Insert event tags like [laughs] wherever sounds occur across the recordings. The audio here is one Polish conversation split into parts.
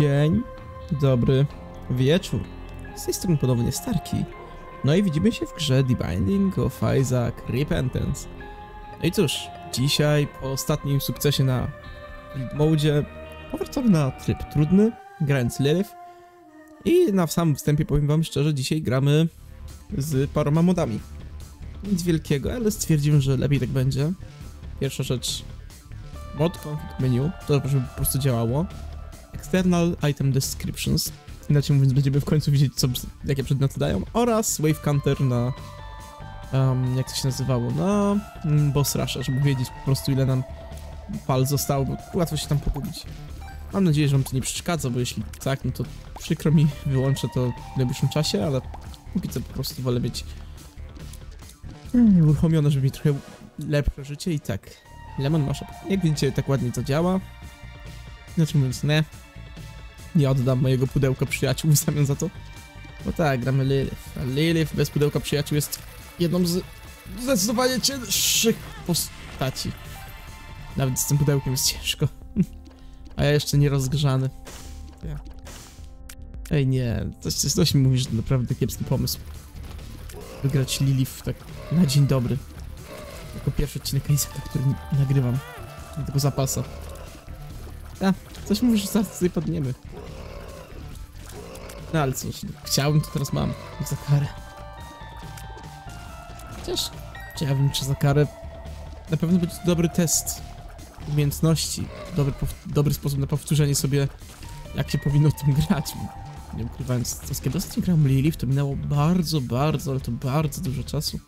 Dzień dobry wieczór. Z tej strony ponownie Starki. No i widzimy się w grze The Binding of Isaac Repentance. No i cóż, dzisiaj po ostatnim sukcesie na Mode powracamy na tryb trudny, grając Lilith. I na samym wstępie powiem wam szczerze, dzisiaj gramy z paroma modami. Nic wielkiego, ale stwierdziłem, że lepiej tak będzie. Pierwsza rzecz, mod config menu, to żeby po prostu działało. External Item Descriptions, inaczej mówiąc będziemy w końcu widzieć co, jakie przedmioty dają, oraz Wave Counter na, um, jak to się nazywało, na mm, Boss Rusha, żeby wiedzieć po prostu ile nam pal zostało, bo łatwo się tam pogubić. Mam nadzieję, że wam to nie przeszkadza, bo jeśli tak, no to przykro mi, [laughs] wyłączę to w najbliższym czasie, ale póki co po prostu wolę mieć mm, uruchomione, żeby mieć trochę lepsze życie i tak. Lemon Mashup. Jak widzicie, tak ładnie to działa. Inaczej mówiąc, nie. Nie oddam mojego pudełka przyjaciół w zamian za to. Bo tak, gramy Lilith. A Lilith bez pudełka przyjaciół jest jedną z zdecydowanie cięższych postaci. Nawet z tym pudełkiem jest ciężko. [laughs] A ja jeszcze nie rozgrzany. Ej nie, coś, coś, mi mówi, że to naprawdę kiepski pomysł. Wygrać Lilith tak na dzień dobry. Jako pierwszy odcinek Isaaca, który nagrywam. Tego zapasa. A, coś mówi, że zaraz tutaj padniemy. No ale cóż, chciałbym, to teraz mam. Za karę. Chociaż, chciałbym, czy za karę... Na pewno będzie to dobry test umiejętności. Dobry, dobry sposób na powtórzenie sobie, jak się powinno tym grać. Nie ukrywając, to kiedy ostatnio grałem Lilith, to minęło bardzo, bardzo, ale to bardzo dużo czasu.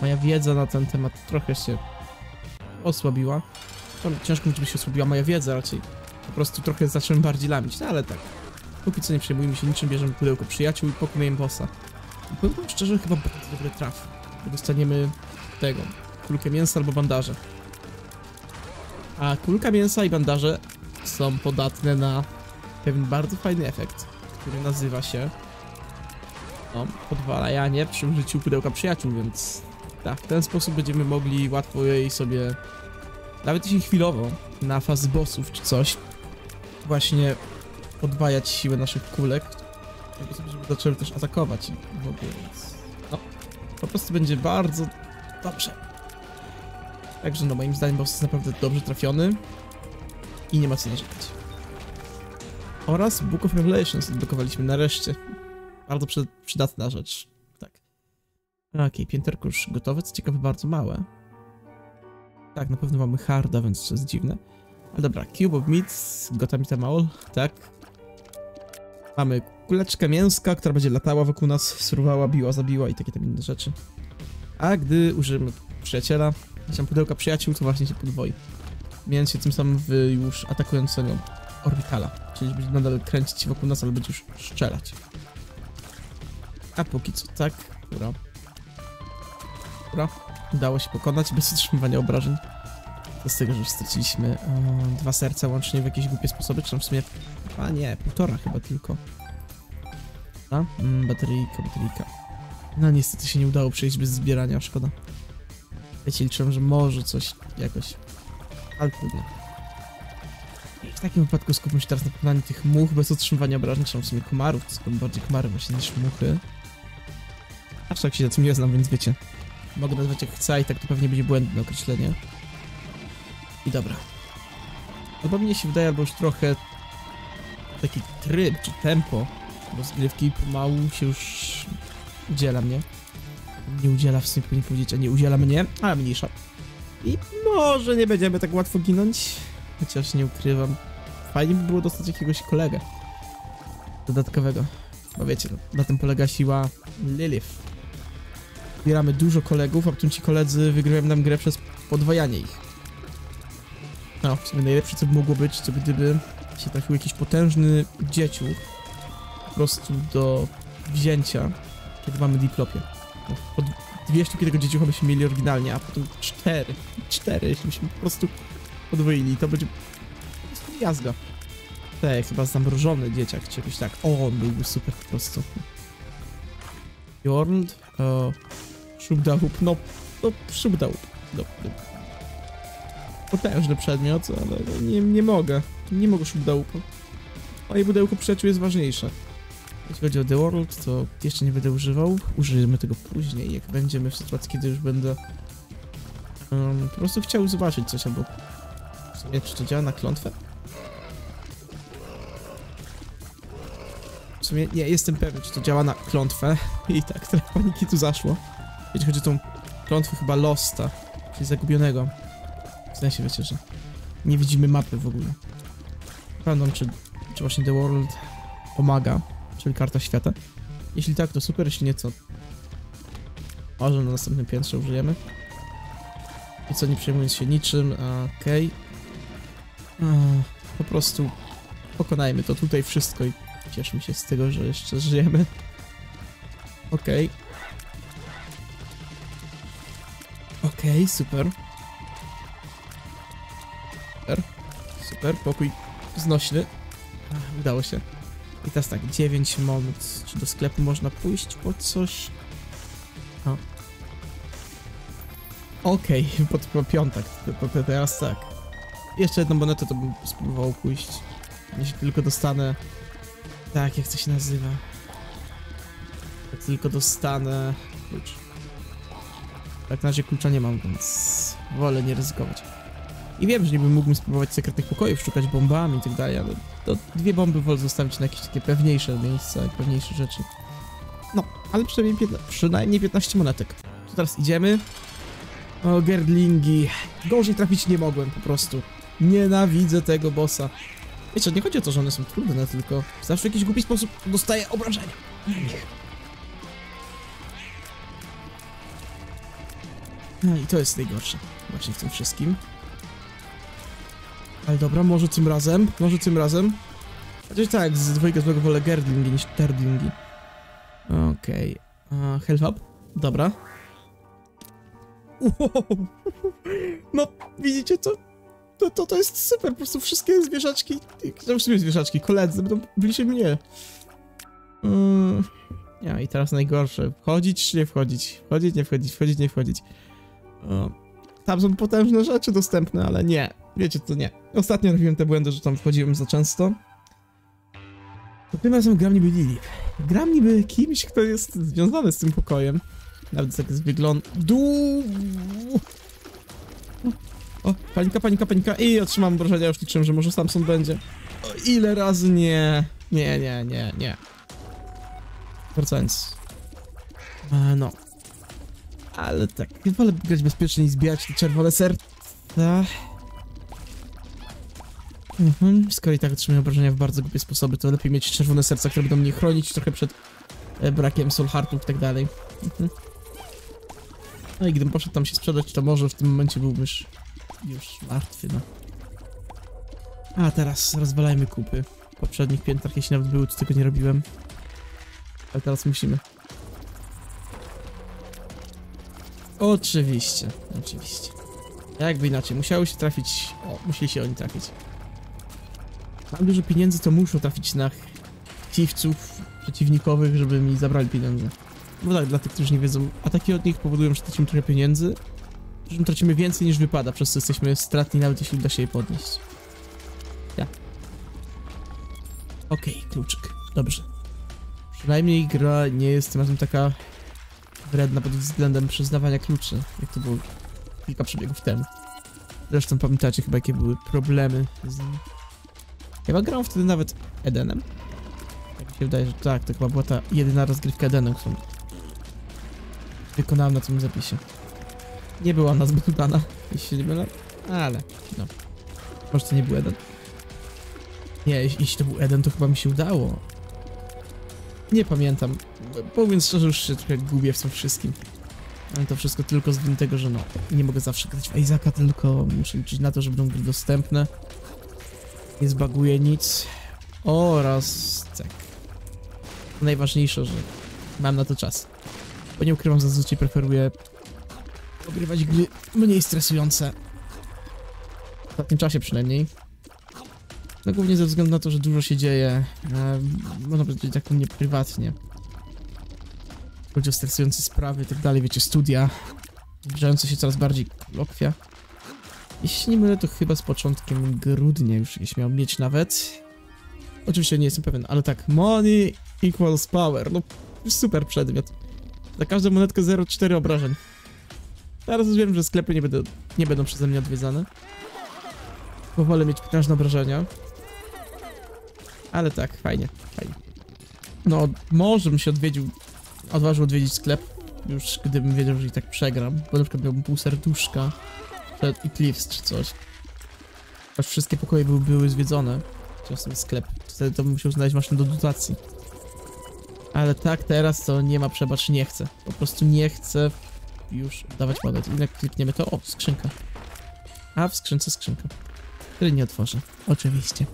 Moja wiedza na ten temat trochę się osłabiła. Ciężko mi, żeby się osłabiła moja wiedza, raczej po prostu trochę zacząłem bardziej lamić, no ale tak. Póki co nie przejmujmy się niczym, bierzemy pudełko przyjaciół i pokonujemy bossa. Powiem szczerze, chyba bardzo dobry traf. Dostaniemy tego, kulkę mięsa albo bandaże. A kulka mięsa i bandaże są podatne na pewien bardzo fajny efekt, który nazywa się no, podwalajanie przy użyciu pudełka przyjaciół, więc tak, w ten sposób będziemy mogli łatwo jej sobie, nawet jeśli chwilowo, na faz bossów czy coś, właśnie podwajać siłę naszych kulek, żeby zaczęły też atakować w ogóle, więc no, po prostu będzie bardzo dobrze. Także no, moim zdaniem boss jest naprawdę dobrze trafiony i nie ma co narzekać. Oraz Book of Revelations odblokowaliśmy nareszcie. Bardzo przy, przydatna rzecz. Tak. Okej, okay, pięterko już gotowe, co ciekawe bardzo małe. Tak, na pewno mamy harda, więc to jest dziwne. Ale dobra, Cube of Meat, Gotamita Maul, tak. Mamy kuleczkę mięska, która będzie latała wokół nas, surwała, biła, zabiła i takie tam inne rzeczy. A gdy użyjemy przyjaciela, tam pudełka przyjaciół, to właśnie się podwoi. Między się tym samym już atakującego orbitala. Czyli będzie nadal kręcić się wokół nas, ale będzie już strzelać. A póki co tak, dobra. Dobra, udało się pokonać bez otrzymywania obrażeń. To z tego, że straciliśmy e, dwa serca łącznie w jakieś głupie sposoby, czy tam w sumie... A nie, półtora chyba tylko. A? Mm, bateryjka, bateryjka. No niestety się nie udało przejść bez zbierania, szkoda. Wiecie, liczyłem, że może coś jakoś... Ale trudno. W takim wypadku skupmy się teraz na pokonaniu tych much bez otrzymywania obrażeń, czy w sumie komarów, są bardziej komary właśnie niż muchy. Aż tak się na tym nie znam, więc wiecie. Mogę nazwać jak chcę i tak to pewnie będzie błędne określenie. I dobra. Albo mnie się wydaje, albo już trochę taki tryb, czy tempo rozgrywki pomału się już udziela mnie. Nie udziela w sumie powinien powiedzieć, a nie udziela mnie, ale mniejsza. I może nie będziemy tak łatwo ginąć, chociaż nie ukrywam. Fajnie by było dostać jakiegoś kolegę dodatkowego. Bo wiecie, no, na tym polega siła Lilith. Zbieramy dużo kolegów, a potem ci koledzy wygrywają nam grę przez podwajanie ich. No, w sumie najlepsze co by mogło być, to gdyby się trafił jakiś potężny dzieciuch po prostu do wzięcia, kiedy mamy diplopię. No, po dwie sztuki tego dzieciucha byśmy mieli oryginalnie, a potem cztery. Cztery, jeśli byśmy po prostu podwoili, to będzie po prostu jazda. Tak, chyba zamrożony dzieciak, czy jakoś tak. O, on byłby super po prostu. Jornd, uh, Szubdałup, no, no, Szubdałup. No, no. Potężny przedmiot, ale nie, nie mogę. Nie mogę już pudełko. Moje pudełko przyjaciół jest ważniejsze. Jeśli chodzi o The World, to jeszcze nie będę używał. Użyjemy tego później, jak będziemy w sytuacji, kiedy już będę um, po prostu chciał zobaczyć coś, albo w sumie, czy to działa na klątwę? W sumie nie jestem pewien, czy to działa na klątwę. [laughs] I tak, trochę paniki tu zaszło. Jeśli chodzi o tą klątwę chyba Losta, czyli zagubionego. W sensie, wiecie, że nie widzimy mapy w ogóle. Random, czy, czy właśnie The World pomaga, czyli karta świata. Jeśli tak, to super, jeśli nie, to może na następnym piętrze użyjemy. I co, nie przejmując się niczym, okej. Okay. Po prostu pokonajmy to tutaj wszystko i cieszmy się z tego, że jeszcze żyjemy. Okej. Okay. Okej, okay, super. Super. Super, pokój znośny. Udało się. I teraz tak, 9 monut. Czy do sklepu można pójść po coś? O. Okej, okay, [laughs] po, po piątek. Teraz tak. Jeszcze jedną monetę to bym spróbował pójść. Jeśli tylko dostanę... Tak, jak to się nazywa? Jak tylko dostanę... Klucz. Tak na razie klucza nie mam, więc wolę nie ryzykować. I wiem, że niby mógłbym spróbować sekretnych pokojów, szukać bombami i tak dalej, ale to dwie bomby wolę zostawić na jakieś takie pewniejsze miejsca pewniejsze rzeczy. No, ale przynajmniej, 15, przynajmniej 15 monetek. To teraz idziemy. O, gerdlingi. Gorzej trafić nie mogłem po prostu. Nienawidzę tego bossa. Wiecie, nie chodzi o to, że one są trudne, tylko zawsze w jakiś głupi sposób dostaję obrażenia na. No i to jest najgorsze właśnie w tym wszystkim. Ale dobra, może tym razem, może tym razem. Chociaż tak, z dwojga złego wolę Gerdlingi niż Terdlingi. Okej. Okay. Uh, health up? Dobra. Wow. [laughs] No, widzicie to? To, to? to jest super, po prostu wszystkie zwierzaczki, no w sumie zwierzaczki, koledzy będą bliżej mnie. Mm. Ja i teraz najgorsze, wchodzić czy nie wchodzić? Wchodzić, nie wchodzić, wchodzić, nie wchodzić. Tam są potężne rzeczy dostępne, ale nie. Wiecie, to nie. Ostatnio robiłem te błędy, że tam wchodziłem za często. To tym razem gram niby Lili. Gram niby kimś, kto jest związany z tym pokojem. Nawet tak z wyglądu... O, panika, panika, panika. I otrzymam obrażenia, już liczyłem, że może Samson będzie. O, ile razy nie. Nie, nie, nie, nie. Wracając. E, no. Ale tak, wolę grać bezpiecznie i zbierać te czerwone serca. Mhm, skoro i tak otrzymuję obrażenia w bardzo głupie sposoby, to lepiej mieć czerwone serca, które będą mnie chronić trochę przed e, brakiem soul heartów i tak dalej. Mhm. No i gdybym poszedł tam się sprzedać, to może w tym momencie byłbym już, już martwy, no. A teraz rozwalajmy kupy. W poprzednich piętrach, jeśli nawet były, to tego nie robiłem. Ale teraz musimy. Oczywiście, oczywiście. Jakby inaczej, musiały się trafić... O, musieli się oni trafić. Mam dużo pieniędzy, to muszą trafić na chciwców przeciwnikowych, żeby mi zabrali pieniądze. No tak, dla tych, którzy nie wiedzą, ataki od nich powodują, że tracimy trochę pieniędzy, że tracimy więcej niż wypada, przez co jesteśmy stratni, nawet jeśli uda się je podnieść. Ja. Okej, okay, kluczyk. Dobrze. Przynajmniej gra nie jest tym razem taka wredna pod względem przyznawania kluczy, jak to było kilka przebiegów temu. Zresztą pamiętacie chyba jakie były problemy z. Chyba grałem wtedy nawet Edenem. Tak mi się wydaje, że tak, to chyba była ta jedyna rozgrywka Edenem, którą wykonałem na tym zapisie. Nie była ona zbyt udana, jeśli nie mylę, ale no. Może to nie był Eden? Nie, jeśli to był Eden, to chyba mi się udało. Nie pamiętam. Mówiąc szczerze, już się trochę gubię w tym wszystkim. Ale to wszystko tylko z winy tego, że no, nie mogę zawsze grać w Isaaca, tylko muszę liczyć na to, że będą gry dostępne. Nie zbaguję nic. Oraz tak. Najważniejsze, że mam na to czas. Bo nie ukrywam, zazwyczaj preferuję ogrywać gry mniej stresujące. W ostatnim czasie przynajmniej. No głównie ze względu na to, że dużo się dzieje. E, można powiedzieć tak u mnie prywatnie. Chodzi o stresujące sprawy i tak dalej, wiecie, studia. Zbliżające się coraz bardziej lokwia. Jeśli nie mylę, to chyba z początkiem grudnia już jakieś miał mieć nawet. Oczywiście nie jestem pewien, ale tak, money equals power. No, super przedmiot. Za każdą monetkę 0,4 obrażeń. Teraz już wiem, że sklepy nie będą, nie będą przeze mnie odwiedzane. Bo wolę mieć potężne obrażenia. Ale tak, fajnie, fajnie. No, może bym się odwiedził, odważył odwiedzić sklep, już gdybym wiedział, że i tak przegram. Bo na przykład miałbym pół serduszka, Eclipse czy coś. Aż wszystkie pokoje były, były zwiedzone. Czasem sklep. Wtedy to musiał znaleźć maszynę do dotacji. Ale tak, teraz to nie ma przebacz, nie chcę. Po prostu nie chcę już dawać monet. I jak klikniemy to, o, skrzynka. A w skrzynce skrzynka. Której nie otworzę. Oczywiście.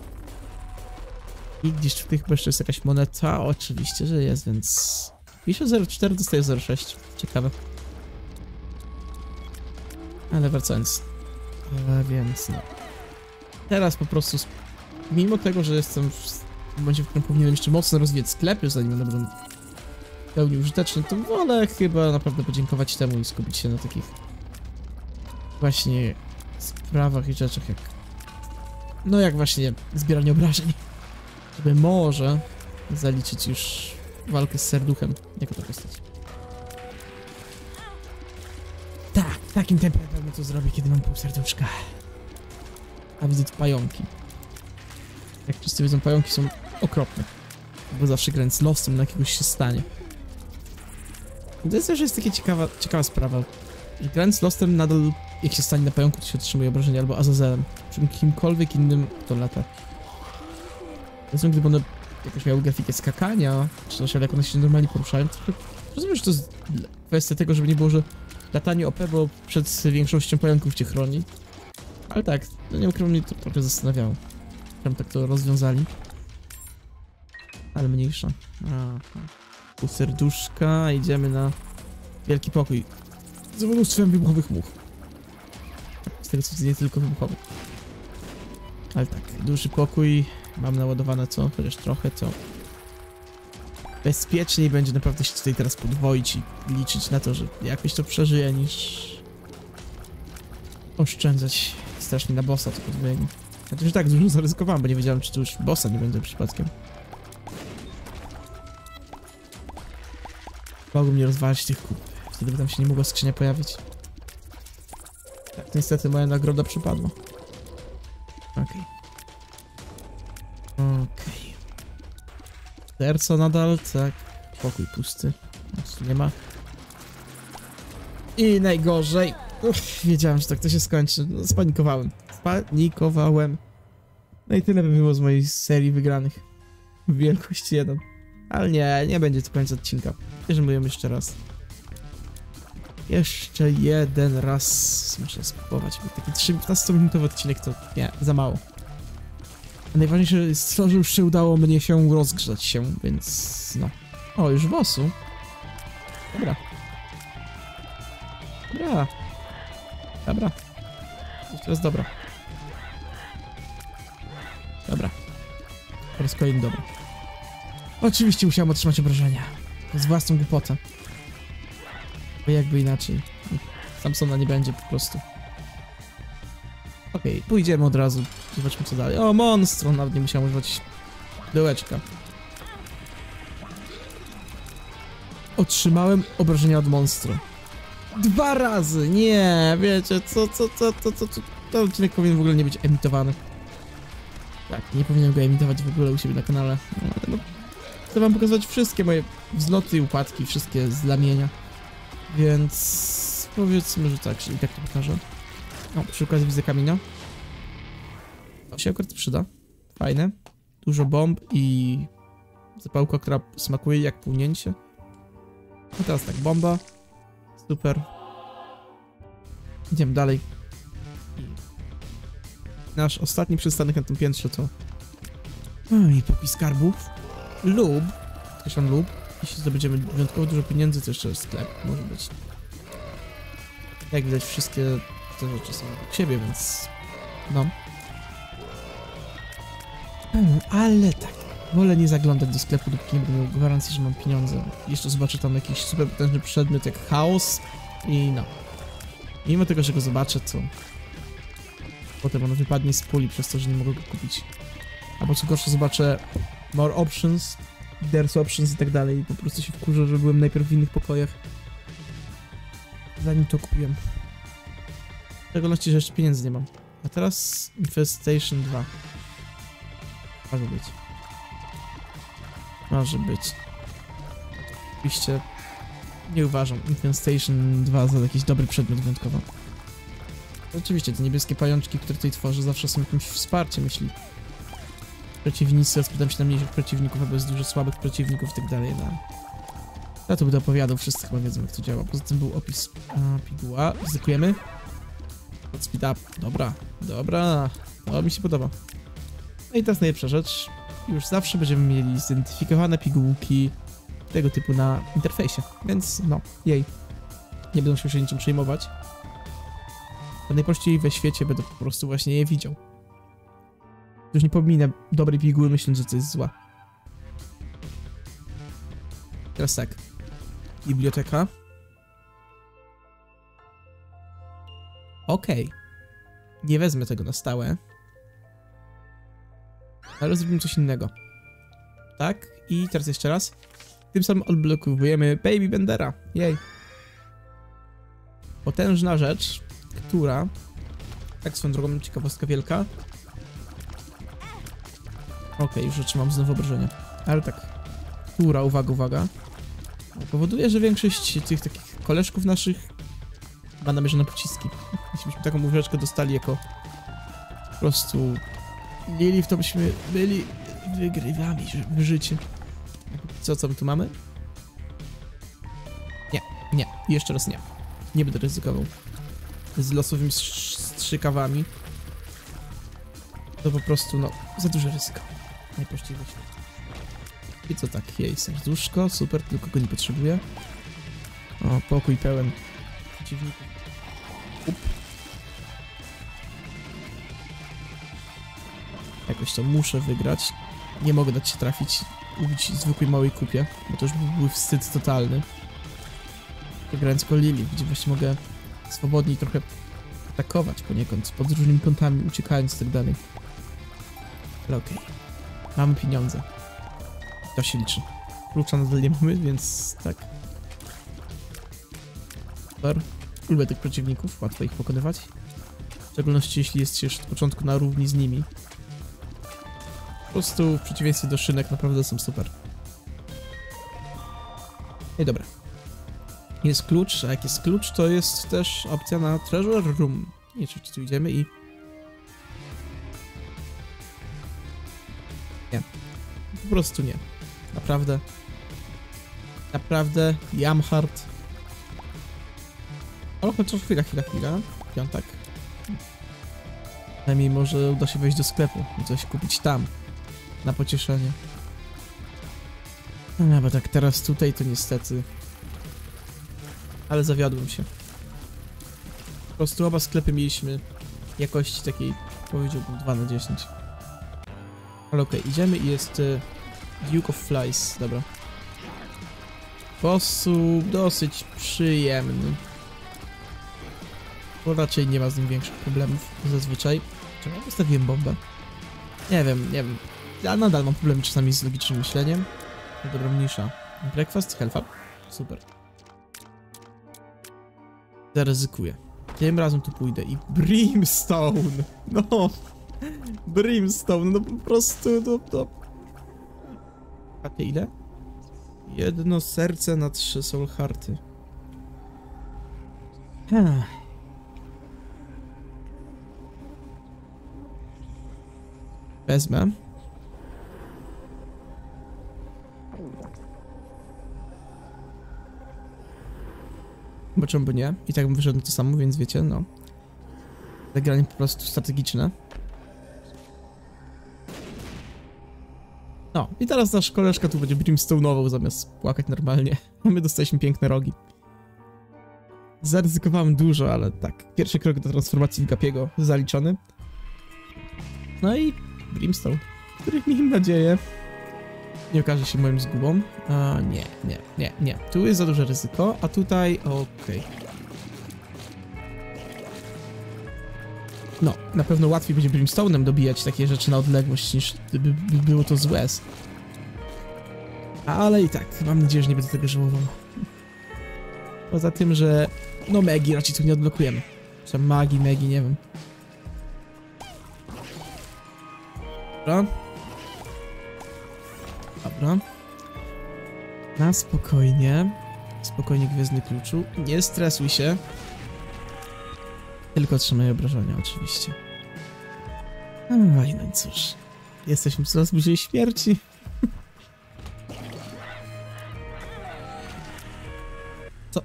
I gdzieś w tych jeszcze jest jakaś moneta. Oczywiście, że jest, więc... 50.04 dostaje 0.6. Ciekawe. Ale wracając. E, więc no. Teraz po prostu, mimo tego, że jestem w momencie, w którym powinienem jeszcze mocno rozwijać sklepy, zanim one będą w pełni użyteczne, to wolę chyba naprawdę podziękować temu i skupić się na takich właśnie sprawach i rzeczach jak no jak właśnie zbieranie obrażeń. Żeby może zaliczyć już walkę z serduchem jako to postać. Takim tempie na pewno to zrobię, kiedy mam pół serduszka. A widzę tu pająki. Jak wszyscy wiedzą, pająki są okropne. Bo zawsze grając z losem na jakiegoś się stanie. To jest też jest taka ciekawa, ciekawa sprawa. Że Grając z losem nadal, jak się stanie na pająku, to się otrzymuje obrażenia albo Azazelem. Czym kimkolwiek innym, kto lata. Zresztą gdyby one jakoś miały grafikę skakania, czy coś, ale jak one się normalnie poruszają, to rozumiem, że to jest kwestia tego, żeby nie było, że latanie OP, bo przed większością pająków cię chroni. Ale tak, no nie ukrywam, mnie to trochę zastanawiało. Tam tak to rozwiązali. Ale mniejsza. Pół serduszka, idziemy na wielki pokój. Z mnóstwem wybuchowych much. Z tego co widzę, nie tylko wybuchowych. Ale tak, duży pokój. Mam naładowane co? Chociaż trochę, co? Bezpieczniej będzie naprawdę się tutaj teraz podwoić i liczyć na to, że jakoś to przeżyje, niż oszczędzać strasznie na bossa to podwojenie. Ja to już tak dużo zaryzykowałem, bo nie wiedziałem, czy tu już bossa nie będzie przypadkiem. Mogą nie rozwalić tych kup. Wtedy by tam się nie mogła skrzynia pojawić. Tak, niestety moja nagroda przypadła. Okej. Okej. Serco nadal, tak. Pokój pusty. Nic tu nie ma. I najgorzej. Uff, wiedziałem, że tak to się skończy. No, spanikowałem. Spanikowałem. No i tyle by było z mojej serii wygranych. W wielkości 1. Ale nie, nie będzie to koniec odcinka. Bierzemy jeszcze raz. Jeszcze jeden raz muszę spróbować, bo taki 13-minutowy odcinek to nie, za mało. Najważniejsze jest to, że już się udało mnie się rozgrzać się, więc no. O, już bossu. Dobra. Dobra. Dobra. To jest dobra. Dobra. Po raz kolejny dobra. Oczywiście musiałem otrzymać obrażenia. Z własną głupotę. Bo jakby inaczej. Samsona nie będzie po prostu. Okej, pójdziemy od razu. Zobaczmy co dalej. O, monstro! Nawet nie musiałem używać dołeczka. Otrzymałem obrażenia od monstru. Dwa razy! Nie, wiecie, co, co, co, co, co, co, ten odcinek powinien w ogóle nie być emitowany. Tak, nie powinienem go emitować w ogóle u siebie na kanale. No, no, chcę wam pokazać wszystkie moje wzloty i upadki, wszystkie zlamienia. Więc powiedzmy, że tak, czyli tak to pokażę. O, przy okazji widzę kamienia. To się akurat przyda. Fajne. Dużo bomb i zapałka, która smakuje jak płynięcie. No teraz tak, bomba. Super. Idziemy dalej. Nasz ostatni przystanek na tym piętrze to... Oj, pokój skarbów. Lub, podkreślam lub, jeśli zdobędziemy wyjątkowo dużo pieniędzy, to jeszcze sklep może być. Jak widać, wszystkie te rzeczy są obok siebie, więc... No. Hmm, ale tak, wolę nie zaglądać do sklepu, dopóki nie będę miał gwarancji, że mam pieniądze. Jeszcze zobaczę tam jakiś super potężny przedmiot jak chaos i no. Mimo tego, że go zobaczę, to potem on wypadnie z puli przez to, że nie mogę go kupić. Albo co gorsza zobaczę more options, there's options i tak dalej po prostu się wkurzę, że byłem najpierw w innych pokojach. Zanim to kupiłem. Szczególności, że jeszcze pieniędzy nie mam. A teraz Infestation 2. Może być. Może być. Oczywiście nie uważam Infestation 2 za jakiś dobry przedmiot wyjątkowo. Oczywiście, te niebieskie pajączki, które tutaj tworzę, zawsze są jakimś wsparciem, jeśli przeciwnicy, rozpytam się na mniejszych przeciwników, albo jest dużo słabych przeciwników i tak dalej, no. Ja to będę opowiadał, wszyscy chyba wiedzą jak to działa. Poza tym był opis a, piguła. Ryzykujemy. Pod speed up. Dobra, dobra. To mi się podoba. No i teraz najlepsza rzecz. Już zawsze będziemy mieli zidentyfikowane pigułki tego typu na interfejsie. Więc no, jej. Nie będą się już niczym przejmować. To najprościej we świecie będę po prostu właśnie je widział. Już nie pominę dobrej piguły myśląc, że to jest zła. Teraz tak. Biblioteka. Okej. Nie wezmę tego na stałe. Ale zrobimy coś innego. Tak? I teraz jeszcze raz. Tym samym odblokowujemy Baby Bendera. Jej. Potężna rzecz, która... Tak swoją drogą, ciekawostka wielka. Okej, już otrzymam znowu obrażenia. Ale tak. Która, uwaga, uwaga. Powoduje, że większość tych takich koleżków naszych ma namierzone pociski. Jeśli byśmy taką łyżeczkę dostali jako po prostu Lilith, to byśmy byli wygrywami w życiu. Co, co my tu mamy? Nie, nie, jeszcze raz nie. Nie będę ryzykował. Z losowymi strz- strzykawami. To po prostu, no, za duże ryzyko. Najprościej wyjść. I co tak, jej serduszko, super, tylko go nie potrzebuję. O, pokój pełen przeciwników. Up. Jakoś to muszę wygrać. Nie mogę dać się trafić, ubić zwykłej małej kupie, bo to już byłby wstyd totalny. Grając jako Lili, gdzie właśnie mogę swobodniej trochę atakować poniekąd, pod różnymi kątami, uciekając i tak dalej. Ale okej. Mamy pieniądze. To się liczy. Klucza nadal nie mamy, więc tak. Super. Lubię tych przeciwników, łatwo ich pokonywać. W szczególności jeśli jest się od początku na równi z nimi. Po prostu w przeciwieństwie do szynek naprawdę są super. I dobra. Jest klucz, a jak jest klucz, to jest też opcja na Treasure Room. I oczywiście tu idziemy i... Nie. Po prostu nie. Naprawdę. Naprawdę. Jamhard. Ale chociaż chwila, chwila, chwila. Piątek. Przynajmniej może uda się wejść do sklepu i coś kupić tam. Na pocieszenie. No bo tak teraz tutaj to niestety... Ale zawiodłem się. Po prostu oba sklepy mieliśmy jakości takiej, powiedziałbym 2 na 10. Ale okej, idziemy i jest y, Duke of Flies, dobra. Sposób dosyć przyjemny. Bo raczej nie ma z nim większych problemów zazwyczaj. Czemu postawiłem bombę? Nie wiem, nie wiem. Ja nadal mam problemy czasami z logicznym myśleniem. No dobra, mniejsza. Breakfast, health up. Super. Zaryzykuję. Tym razem tu pójdę i Brimstone! No! Brimstone, no po prostu, no, no. A ty ile? Jedno serce na trzy soul hearty. Wezmę. Bo czemu by nie? I tak bym wyszedł to samo, więc wiecie, no. Zagranie po prostu strategiczne. No, i teraz nasz koleżka tu będzie brimstone'ował zamiast płakać normalnie. [laughs] A my dostaliśmy piękne rogi. Zaryzykowałem dużo, ale tak. Pierwszy krok do transformacji Gapiego zaliczony. No i Brimstone, który miejmy nadzieję nie okaże się moim zgubą. A, nie, nie, nie, nie. Tu jest za duże ryzyko, a tutaj okej. No, na pewno łatwiej będzie Brimstone'em dobijać takie rzeczy na odległość, niż gdyby by było to z. Ale i tak, mam nadzieję, że nie będę tego żałował. Poza tym, że... No Megi raczej tu nie odblokujemy. Czy magii, Megi, nie wiem. Dobra. Dobra. Na spokojnie. Spokojnie, Gwiezdny Kluczu. Nie stresuj się. Tylko trzymaj obrażenia, oczywiście. Aj, no i cóż. Jesteśmy coraz bliżej śmierci. [laughs] Co?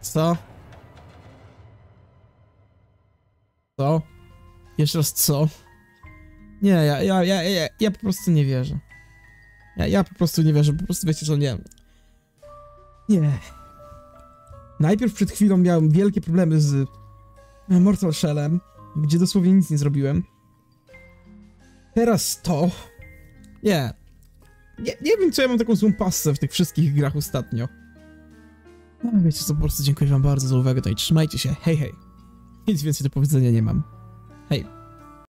Co? Co? Jeszcze raz co? Nie, ja, ja, ja, ja, ja po prostu nie wierzę. Ja, ja po prostu nie wierzę, po prostu wiecie co, nie. Nie. Najpierw przed chwilą miałem wielkie problemy z Mortal Shellem, gdzie dosłownie nic nie zrobiłem. Teraz to... Nie. Nie, nie wiem, co ja mam taką złą passę w tych wszystkich grach ostatnio. No, wiecie co, po prostu dziękuję wam bardzo za uwagę, no i trzymajcie się, hej hej. Nic więcej do powiedzenia nie mam. Hej.